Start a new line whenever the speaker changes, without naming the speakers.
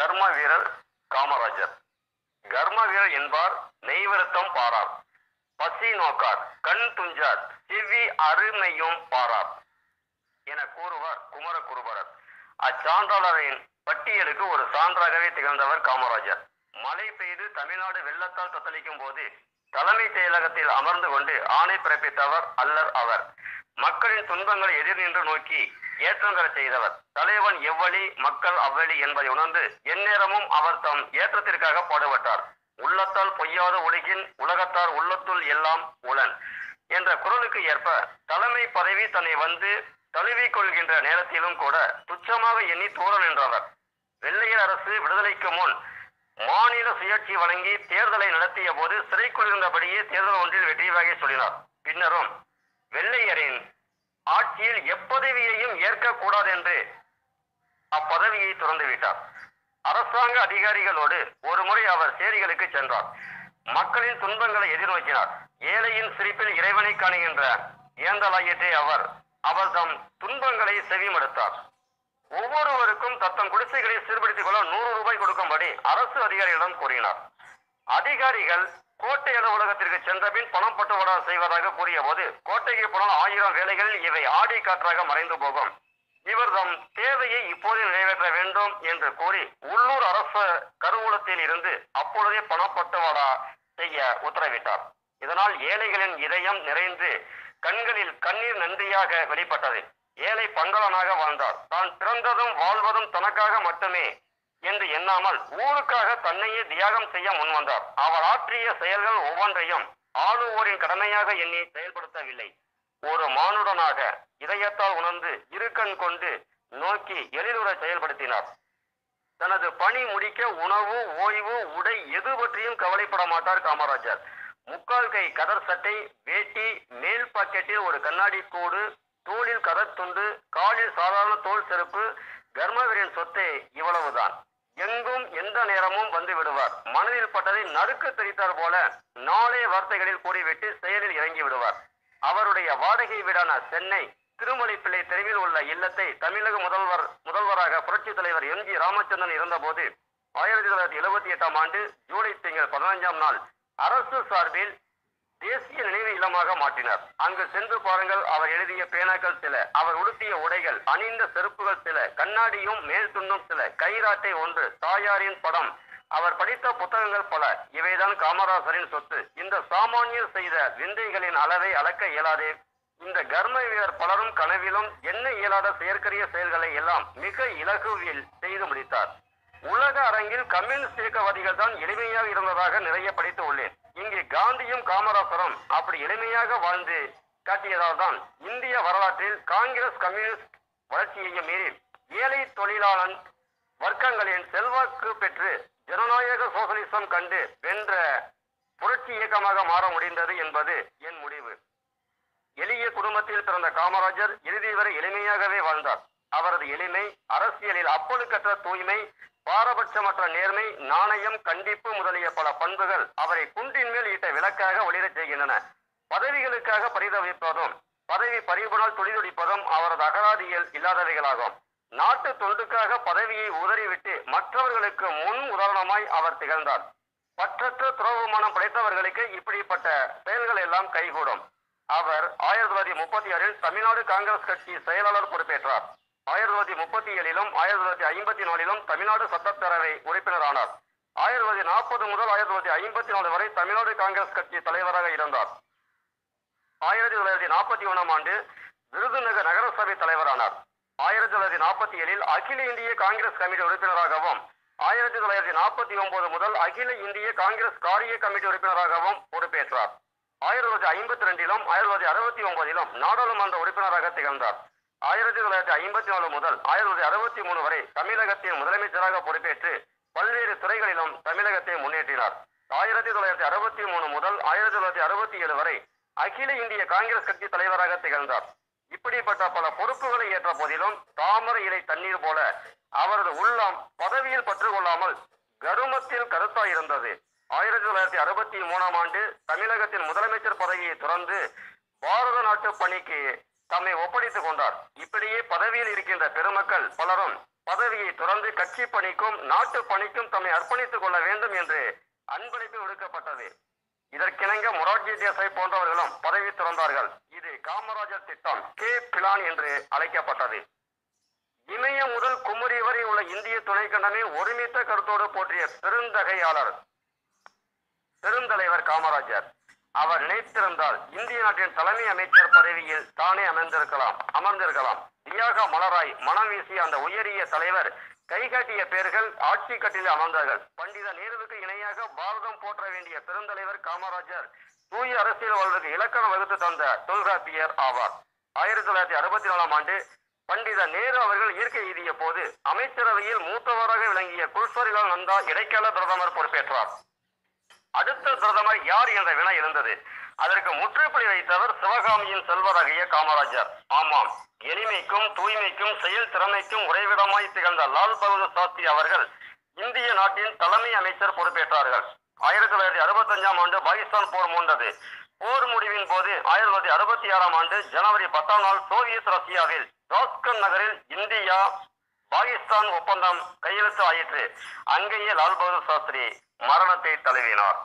கர்ம வீரர் காமராஜர். கர்ம வீரர் என்பார் நெய்வருத்தம் பாரார். பசி நோக்கார் கண் துஞ்சார் செவ்வி அருமையும் பாரார் என கூறுவார் குமர குருபரர். அச்சான்றாளரின் பட்டியலுக்கு ஒரு சான்றாகவே திகழ்ந்தவர் காமராஜர். மழை பெய்து தமிழ்நாடு வெள்ளத்தால் தத்தளிக்கும் போது தலைமை செயலகத்தில் அமர்ந்து கொண்டு ஆணை பிறப்பித்தவர் அல்லர் அவர். மக்களின் துன்பங்களை எதிர் நின்று நோக்கி ஏற்றம் செய்தவர். தலைவன் எவ்வழி மக்கள் அவ்வழி என்பதை உணர்ந்து எந்நேரமும் அவர் தம் ஏற்றத்திற்காக பாடுபட்டார். உள்ளத்தால் பொய்யாத உலகின் உலகத்தார் உள்ளத்துள் எல்லாம் உளன் என்ற குரலுக்கு ஏற்ப தலைமை பதவி தன்னை வந்து தழுவிக் கொள்கின்ற நேரத்திலும் கூட துச்சமாக எண்ணி தூர நின்றவர் வெள்ளையர் அரசு விடுதலைக்கு முன் மாநில சுயாட்சி வழங்கி தேர்தலை நடத்திய போது சிறைக்குள் இருந்தபடியே தேர்தல் ஒன்றில் வெற்றி வாகி சொல்லினார். பின்னரும் வெள்ளையரின் ஆட்சியில் எப்பதவியையும் ஏற்கக்கூடாது என்று அப்பதவியை துறந்து விட்டார் அரசாங்க அதிகாரிகளோடு ஒரு முறை அவர் சேரிகளுக்கு சென்றார். மக்களின் துன்பங்களை எதிர்நோக்கினார். ஏழையின் சிரிப்பில் இறைவனை காணுகின்ற ஏந்தலாயிற்றே அவர் அவர் தம் துன்பங்களை செவிமடுத்தார். ஒவ்வொருவருக்கும் தத்தம் குடிசைகளை சீர்படுத்திக் கொள்ள நூறு ரூபாய் கொடுக்கும்படி அரசு அதிகாரிகளிடம் கூறினார். அதிகாரிகள் கோட்டை அலுவலகத்திற்கு சென்றபின் பணம் பட்டுவடா செய்வதாக கூறிய போது கோட்டைக்கு போனால் ஆயிரம் வேலைகளில் இவை ஆடி காற்றாக மறைந்து போகும். இவர் தம் தேவையை இப்போதே நிறைவேற்ற வேண்டும் என்று கூறி உள்ளூர் அரசு கருவூலத்தில் இருந்து அப்பொழுதே பணப்பட்டுவாடா செய்ய உத்தரவிட்டார். இதனால் ஏழைகளின் இதயம் நிறைந்து கண்களில் கண்ணீர் நன்றியாக வெளிப்பட்டது. ஏழை பங்களனாக வாழ்ந்தார். தான் பிறந்ததும் வாழ்வதும் தனக்காக மட்டுமே என்று எண்ணாமல் ஊருக்காக தன்னையே தியாகம் செய்ய முன்வந்தார் அவர் ஆற்றிய செயல்கள் ஒவ்வொன்றையும் ஆளுவோரின் கடமையாக எண்ணி செயல்படுத்தவில்லை. ஒரு மானுடனாக இதயத்தால் உணர்ந்து இருக்கண் கொண்டு நோக்கி எழிலுற செயல்படுத்தினார். தனது பணி முடிக்க உணவு ஓய்வு உடை எது பற்றியும் கவலைப்பட மாட்டார் காமராஜர். முக்கால் கை கதர் சட்டை வேட்டி மேல் பாக்கெட்டில் ஒரு கண்ணாடி கூடு தோளில் கதர் துண்டு காலில் சாதாரண தோல் செருப்பு கர்மவீரின் சொத்தே இவ்வளவுதான். எங்கும் எந்த நேரமும் வந்து விடுவார். மனதில் பட்டதை நறுக்கு தெரித்தார் போல நாளே வார்த்தைகளில் கூறிவிட்டு செயலில் இறங்கி விடுவார். அவருடைய வாடகை வீடான சென்னை திருமலைப்பிள்ளை தெருவில் உள்ள இல்லத்தை தமிழக முதல்வர் முதல்வராக புரட்சி தலைவர் எம் ஜி ராமச்சந்திரன் இருந்தபோது ஆயிரத்தி தொள்ளாயிரத்தி எழுபத்தி எட்டாம் ஆண்டு ஜூலை திங்கள் பதினஞ்சாம் நாள் அரசு சார்பில் தேசிய நினைவு இல்லமாக மாற்றினார். அங்கு சென்று பாருங்கள் அவர் எழுதிய பேனாக்கள் சில அவர் உடுத்திய உடைகள் அணிந்த செருப்புகள் சில கண்ணாடியும் மேல் துண்டும் சில கைராட்டை ஒன்று தாயாரின் படம். அவர் படித்த புத்தகங்கள் பல இவைதான் காமராசரின் சொத்து. இந்த சாமானியர் செய்த விந்தைகளின் அளவை அளக்க இயலாதே. இந்த கர்ம வீரர் பலரும் கனவிலும் என்ன இயலாத செயற்கரிய செயல்களை எல்லாம் மிக இலகுவில் செய்து முடித்தார். உலக அரங்கில் கம்யூனிஸ்ட் இயக்கவாதிகள் தான் எளிமையாக இருந்ததாக நிறைய படித்து உள்ளேன். இங்கு காந்தியும் காமராசரும் அப்படி எளிமையாக வாழ்ந்து காட்டியதால் தான் இந்திய வரலாற்றில் காங்கிரஸ் கம்யூனிஸ்ட் வளர்ச்சியையும் மீறி ஏழை தொழிலாளன் வர்க்கங்களின் செல்வாக்கு பெற்று ஜனநாயக சோசலிசம் கண்டு வென்ற புரட்சி இயக்கமாக மாற முடிந்தது என்பது என் முடிவு. எளிய குடும்பத்தில் பிறந்த காமராஜர் இறுதி வரை எளிமையாகவே வாழ்ந்தார். அவரது எளிமை அரசியலில் அப்பழுக்கற்ற தூய்மை பாரபட்சமற்ற நேர்மை நாணயம் கண்டிப்பு முதலிய பல பண்புகள் அவரை குன்றின் மேல் ஈட்ட விளக்காக ஒளிரச் செய்கின்றன. பதவிகளுக்காக பரிதவிப்பதும் பதவி பறிபுனால் துடிதுடிப்பதும் அவரது அகராதியில் இல்லாதவைகளாகும். நாட்டு தொண்டுக்காக பதவியை உதறிவிட்டு மற்றவர்களுக்கு முன் உதாரணமாய் அவர் திகழ்ந்தார். பற்றற்ற துறவுமானம் படைத்தவர்களுக்கு இப்படிப்பட்ட செயல்கள் எல்லாம் கைகூடும். அவர் ஆயிரத்தி தொள்ளாயிரத்தி முப்பத்தி ஆறில் தமிழ்நாடு காங்கிரஸ் கட்சி செயலாளர் பொறுப்பேற்றார். ஆயிரத்தி தொள்ளாயிரத்தி முப்பத்தி ஏழிலும் ஆயிரத்தி தொள்ளாயிரத்தி ஐம்பத்தி நாலிலும் தமிழ்நாடு சட்டப்பேரவை உறுப்பினரானார். ஆயிரத்தி தொள்ளாயிரத்தி நாற்பது முதல் ஆயிரத்தி தொள்ளாயிரத்தி ஐம்பத்தி நாலு வரை தமிழ்நாடு காங்கிரஸ் கட்சி தலைவராக இருந்தார். ஆயிரத்தி தொள்ளாயிரத்தி நாற்பத்தி ஒன்றாம் ஆண்டு விருதுநகர் நகரசபை தலைவரானார். ஆயிரத்தி தொள்ளாயிரத்தி நாற்பத்தி ஏழில் அகில இந்திய காங்கிரஸ் கமிட்டி உறுப்பினராகவும் ஆயிரத்தி தொள்ளாயிரத்தி நாற்பத்தி ஒன்பது முதல் அகில இந்திய காங்கிரஸ் காரிய கமிட்டி உறுப்பினராகவும் பொறுப்பேற்றார். ஆயிரத்தி தொள்ளாயிரத்தி ஐம்பத்தி ரெண்டிலும் ஆயிரத்தி தொள்ளாயிரத்தி அறுபத்தி ஒன்பதிலும் நாடாளுமன்ற உறுப்பினராக திகழ்ந்தார். ஆயிரத்தி தொள்ளாயிரத்தி ஐம்பத்தி நாலு முதல் ஆயிரத்தி தொள்ளாயிரத்தி அறுபத்தி மூணு வரை தமிழகத்தின் முதலமைச்சராக பொறுப்பேற்று பல்வேறு துறைகளிலும் தமிழகத்தை முன்னேற்றினார். ஆயிரத்தி தொள்ளாயிரத்தி அறுபத்தி மூணு முதல் ஆயிரத்தி தொள்ளாயிரத்தி அறுபத்தி ஏழு வரை அகில இந்திய காங்கிரஸ் கட்சி தலைவராக திகழ்ந்தார். இப்படிப்பட்ட பல பொறுப்புகளை ஏற்ற போதிலும் தாமரை இலை தண்ணீர் போல அவரது உள்ளம் பதவியில் பற்றுக்கொள்ளாமல் கருமத்தில் கருத்தாய் இருந்தது. ஆயிரத்தி தொள்ளாயிரத்தி அறுபத்தி மூணாம் ஆண்டு தமிழகத்தின் முதலமைச்சர் பதவியை துறந்து பாரத நாட்டு பணிக்கு தம்மை ஒப்படைத்துக் கொண்டார். இப்படியே பதவியில் இருக்கின்ற பெருமக்கள் பலரும் பதவியை தொடர்ந்து கட்சி பணிக்கும் நாட்டு பணிக்கும் தம்மை அர்ப்பணித்துக் கொள்ள வேண்டும் என்று அன்பளிப்பு விடுக்கப்பட்டது. இதற்கிணங்க மொரார்ஜி தேசாய் போன்றவர்களும் பதவி துறந்தார்கள். இது காமராஜர் திட்டம் கே. பிளான் என்று அழைக்கப்பட்டது. இமயம் முதல் குமரி வரை உள்ள இந்திய துணைக்கண்டமே ஒருமித்த கருத்தோடு போற்றிய பெருந்தகையாளர் பெருந்தலைவர் காமராஜர். அவர் நினைத்திருந்தால் இந்திய நாட்டின் தலைமை அமைச்சர் பதவியில் தானே அமர்ந்திருக்கலாம். அமர்ந்திருக்கலாம். தியாக மலராய் மனம் வீசிய அந்த உயரிய தலைவர் கைகாட்டிய பேர்கள் ஆட்சி கட்டில் அமர்ந்தார்கள். பண்டித நேருவுக்கு இணையாக பாரதம் போற்ற வேண்டிய பெருந்தலைவர் காமராஜர் தூய அரசியல் வாழ்வுக்கு இலக்கணம் வகுத்து தந்த தொல்காப்பியர் ஆவார். ஆயிரத்தி தொள்ளாயிரத்தி அறுபத்தி நாலாம் ஆண்டு பண்டித நேரு அவர்கள் இயற்கை எழுதிய போது அமைச்சரவையில் மூத்தவராக விளங்கிய குல்சரிலால் நந்தா இடைக்கால பிரதமர் பொறுப்பேற்றார். அடுத்த பிரதமர் யார் என்ற வினா இருந்தது அதற்கு முற்றுப்புள்ளி வைத்தவர் சிவகாமியின் செல்வராகிய காமராஜர். ஆமாம் எளிமைக்கும் தூய்மைக்கும் செயல் திறமைக்கும் உறைவிடமாய் திகழ்ந்த லால் பகதூர் சாஸ்திரி அவர்கள் இந்திய நாட்டின் தலைமை அமைச்சர் பொறுப்பேற்றார்கள். ஆயிரத்தி தொள்ளாயிரத்தி அறுபத்தஞ்சாம் ஆண்டு பாகிஸ்தான் போர் மூண்டது. போர் முடிவின் போது ஆயிரத்தி தொள்ளாயிரத்தி அறுபத்தி ஆறாம் ஆண்டு ஜனவரி பத்தாம் நாள் சோவியத் ரஷ்யாவில் ஜாஸ்கன் நகரில் இந்தியா பாகிஸ்தான் ஒப்பந்தம் கையெழுத்து ஆயிற்று. அங்கேயே லால் பகதூர் சாஸ்திரி மரணத்தை தழுவினார்.